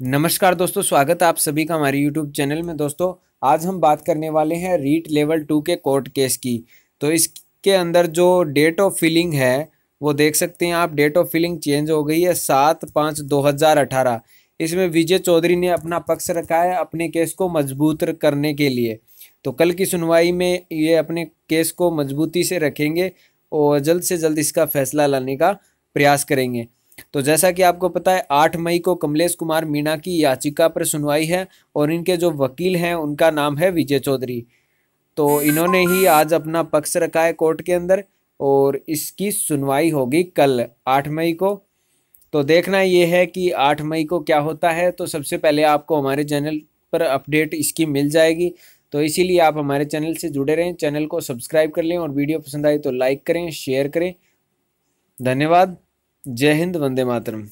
नमस्कार दोस्तों, स्वागत है आप सभी का हमारे यूट्यूब चैनल में। दोस्तों, आज हम बात करने वाले हैं रीट लेवल टू के कोर्ट केस की। तो इसके अंदर जो डेट ऑफ़ फिलिंग है, वो देख सकते हैं आप, डेट ऑफ़ फिलिंग चेंज हो गई है सात पाँच दो हज़ार अठारह। इसमें विजय चौधरी ने अपना पक्ष रखा है अपने केस को मज़बूत करने के लिए। तो कल की सुनवाई में ये अपने केस को मजबूती से रखेंगे और जल्द से जल्द इसका फैसला लाने का प्रयास करेंगे। तो जैसा कि आपको पता है, आठ मई को कमलेश कुमार मीणा की याचिका पर सुनवाई है और इनके जो वकील हैं, उनका नाम है विजय चौधरी। तो इन्होंने ही आज अपना पक्ष रखा है कोर्ट के अंदर और इसकी सुनवाई होगी कल, आठ मई को। तो देखना ये है कि आठ मई को क्या होता है तो सबसे पहले आपको हमारे चैनल पर अपडेट इसकी मिल जाएगी। तो इसीलिए आप हमारे चैनल से जुड़े रहें, चैनल को सब्सक्राइब कर लें और वीडियो पसंद आए तो लाइक करें, शेयर करें। धन्यवाद। जय हिंद वंदे मातरम।